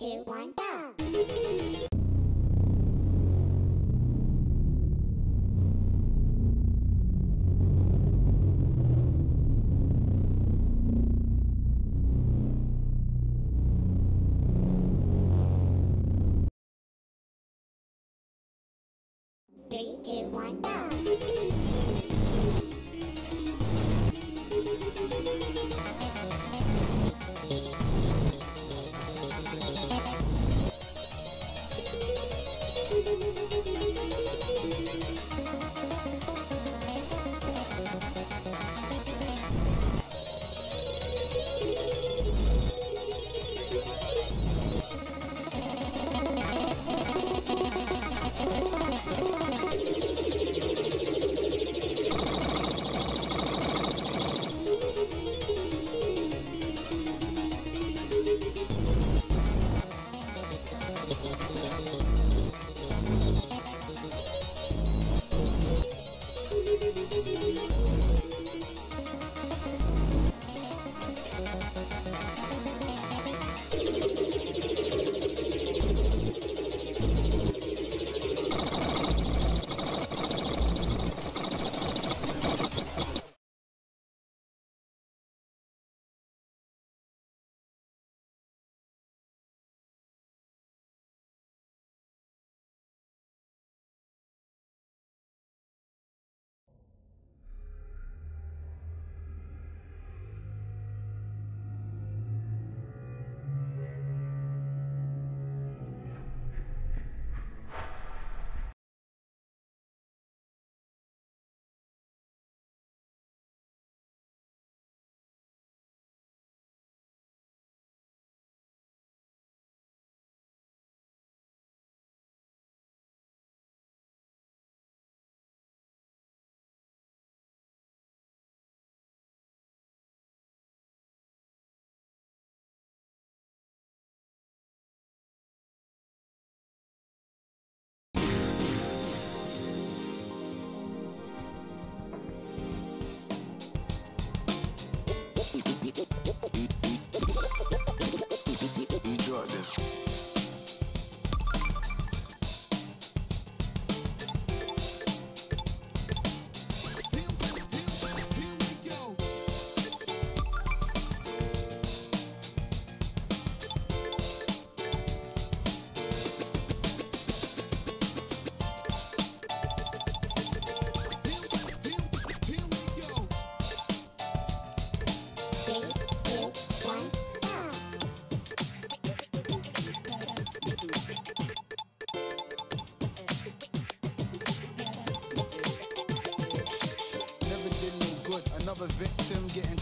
two, one, go!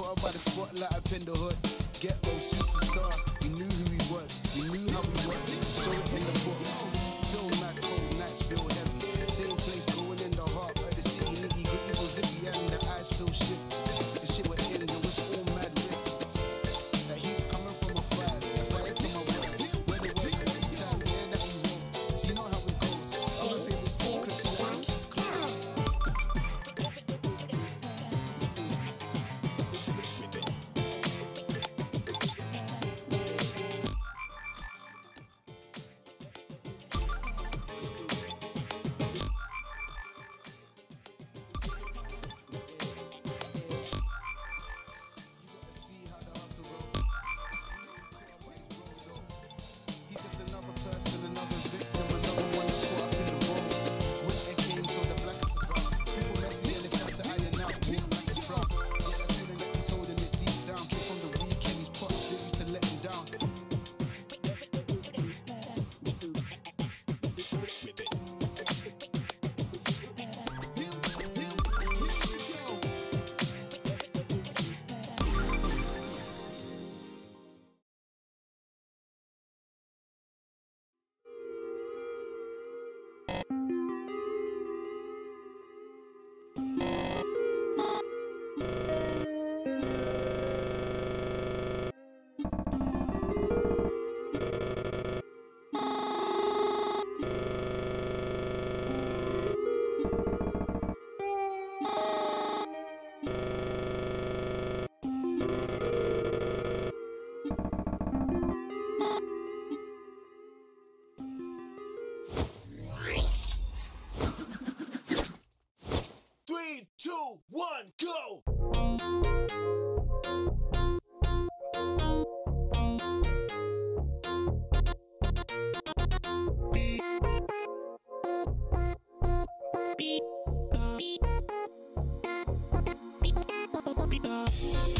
Caught by the spotlight up in the hood. Three,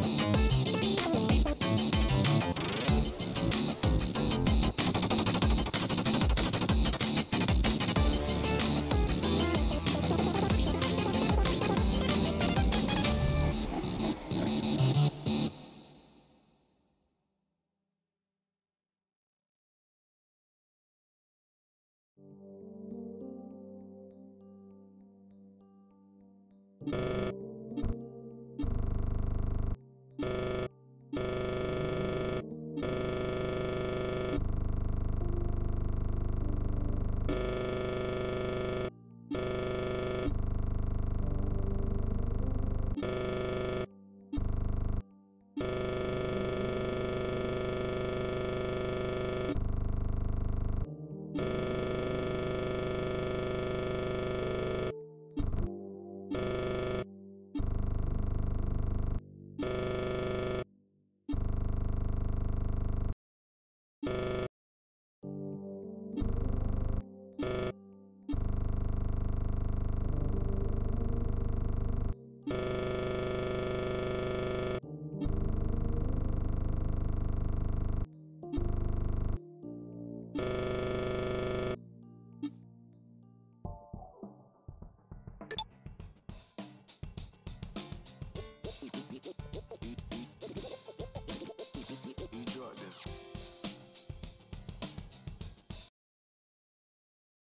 Música Thank